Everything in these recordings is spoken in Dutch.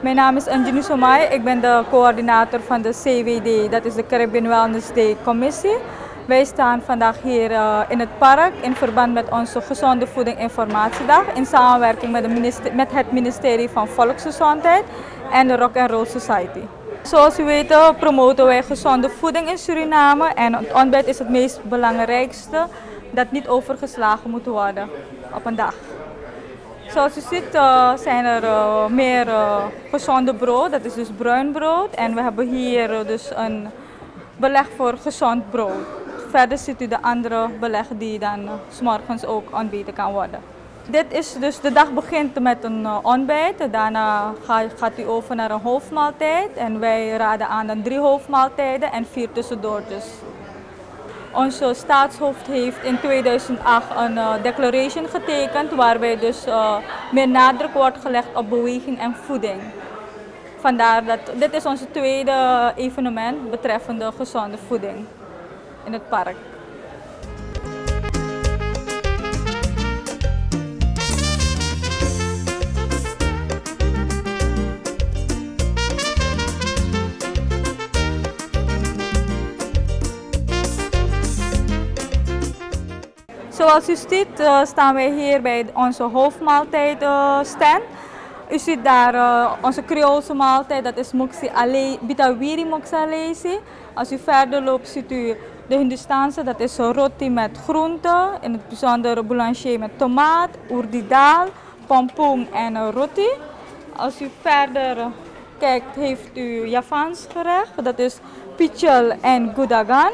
Mijn naam is Anjini Somai. Ik ben de coördinator van de CWD, dat is de Caribbean Wellness Day Commissie. Wij staan vandaag hier uh, in het park in verband met onze Gezonde Voeding Informatiedag in samenwerking met, de met het ministerie van Volksgezondheid en de Rock and Roll Society. Zoals u weet promoten wij gezonde voeding in Suriname en het ontbijt is het meest belangrijkste dat niet overgeslagen moet worden op een dag. Zoals u ziet uh, zijn er uh, meer uh, gezonde brood, dat is dus bruin brood. En we hebben hier dus een beleg voor gezond brood. Verder ziet u de andere beleg die dan s morgens ook ontbeten kan worden. Dit is dus, de dag begint met een ontbijt, daarna gaat u over naar een hoofdmaaltijd. En wij raden aan dan drie hoofdmaaltijden en vier tussendoortjes. Onze staatshoofd heeft in 2008 een uh, declaration getekend waarbij dus uh, meer nadruk wordt gelegd op beweging en voeding. Vandaar dat dit is ons tweede evenement betreffende gezonde voeding in het park. Zoals u ziet uh, staan wij hier bij onze hoofdmaaltijd uh, stand. U ziet daar uh, onze Creoolse maaltijd, dat is bitawiri moxalesi. Als u verder loopt ziet u de Hindustaanse, dat is roti met groenten, in het bijzonder boulanger met tomaat, urdidaal, pompoen en roti. Als u verder kijkt heeft u Javaans gerecht, dat is pichel en gudagan.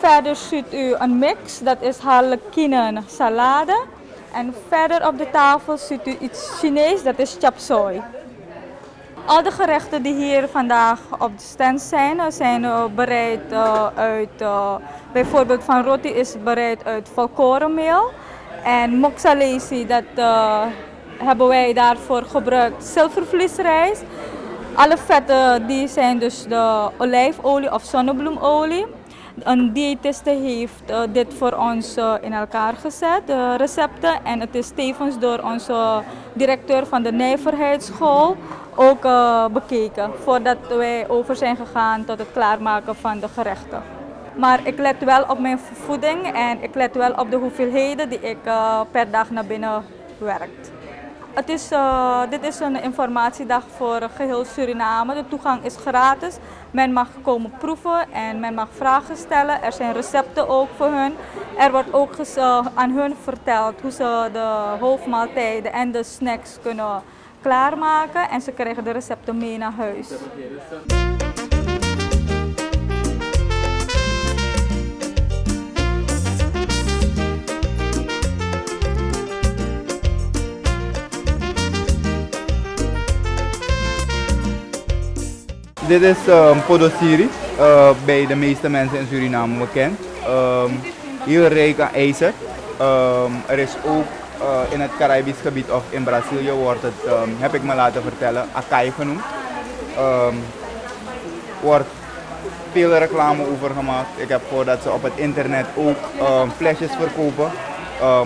Verder ziet u een mix, dat is harlequinen salade. En verder op de tafel ziet u iets Chinees, dat is chap soy. Al de gerechten die hier vandaag op de stand zijn, zijn uh, bereid uh, uit, bijvoorbeeld van roti is bereid uit volkorenmeel. En moxalesi, dat hebben wij daarvoor gebruikt zilvervliesrijst. Alle vetten die zijn dus de olijfolie of zonnebloemolie. Een diëtiste heeft uh, dit voor ons uh, in elkaar gezet, de recepten. En het is tevens door onze directeur van de Nijverheidsschool ook uh, bekeken. Voordat wij over zijn gegaan tot het klaarmaken van de gerechten. Maar ik let wel op mijn voeding en ik let wel op de hoeveelheden die ik per dag naar binnen werkt. Het is, uh, dit is een informatiedag voor geheel Suriname. De toegang is gratis. Men mag komen proeven en men mag vragen stellen. Er zijn recepten ook voor hun. Er wordt ook uh, aan hun verteld hoe ze de hoofdmaaltijden en de snacks kunnen klaarmaken. En ze krijgen de recepten mee naar huis. Dit is um, Podosiri, uh, bij de meeste mensen in Suriname bekend. Um, heel rijk aan ijzer. Um, er is ook uh, in het Caribisch gebied of in Brazilië wordt het, heb ik me laten vertellen, acai genoemd. Wordt veel reclame over gemaakt. Ik heb gehoord dat ze op het internet ook flesjes verkopen.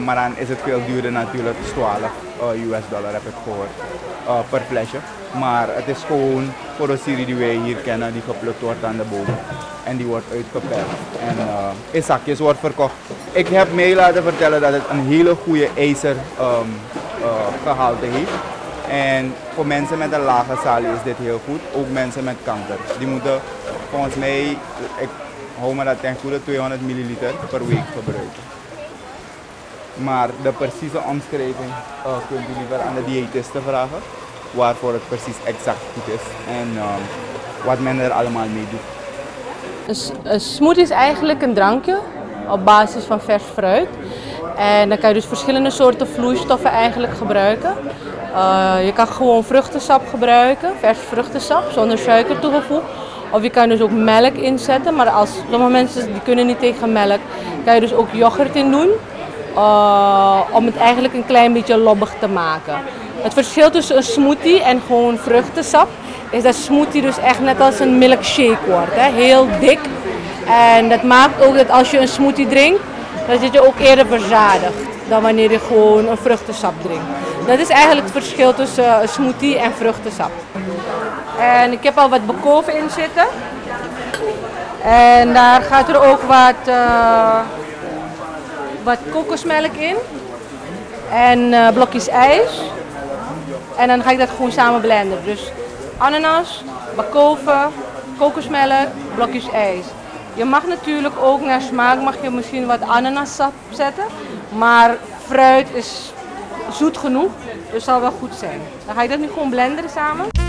Maar dan is het veel duurder natuurlijk, 12 uh, US dollar heb ik gehoord uh, per flesje. Maar het is gewoon voor de serie die wij hier kennen, die geplukt wordt aan de boom. En die wordt uitgeperkt en uh, in zakjes wordt verkocht. Ik heb mij laten vertellen dat het een hele goede ijzer um, uh, gehalte heeft. En voor mensen met een lage salie is dit heel goed. Ook mensen met kanker. Die moeten volgens mij, ik hou me dat ten goede, 200 milliliter per week gebruiken. Maar de precieze omschrijving uh, kunt u liever aan de diëtiste vragen. Waarvoor het precies exact goed is en uh, wat men er allemaal mee doet. Een, een smoothie is eigenlijk een drankje op basis van vers fruit. En dan kan je dus verschillende soorten vloeistoffen eigenlijk gebruiken. Uh, je kan gewoon vruchtensap gebruiken, vers vruchtensap zonder suiker toegevoegd. Of je kan dus ook melk inzetten, maar als sommige mensen die kunnen niet tegen melk, kan je dus ook yoghurt in doen. Uh, om het eigenlijk een klein beetje lobbig te maken. Het verschil tussen een smoothie en gewoon vruchtensap is dat smoothie dus echt net als een milkshake wordt. Hè? Heel dik. En dat maakt ook dat als je een smoothie drinkt, dat je je ook eerder verzadigt dan wanneer je gewoon een vruchtensap drinkt. Dat is eigenlijk het verschil tussen een smoothie en vruchtensap. En ik heb al wat bekoven in zitten. En daar gaat er ook wat, uh, wat kokosmelk in. En uh, blokjes ijs. En dan ga ik dat gewoon samen blenden. Dus ananas, bakoven, kokosmelk, blokjes ijs. Je mag natuurlijk ook naar smaak mag je misschien wat ananassap zetten. Maar fruit is zoet genoeg, dus zal wel goed zijn. Dan ga ik dat nu gewoon blenderen samen.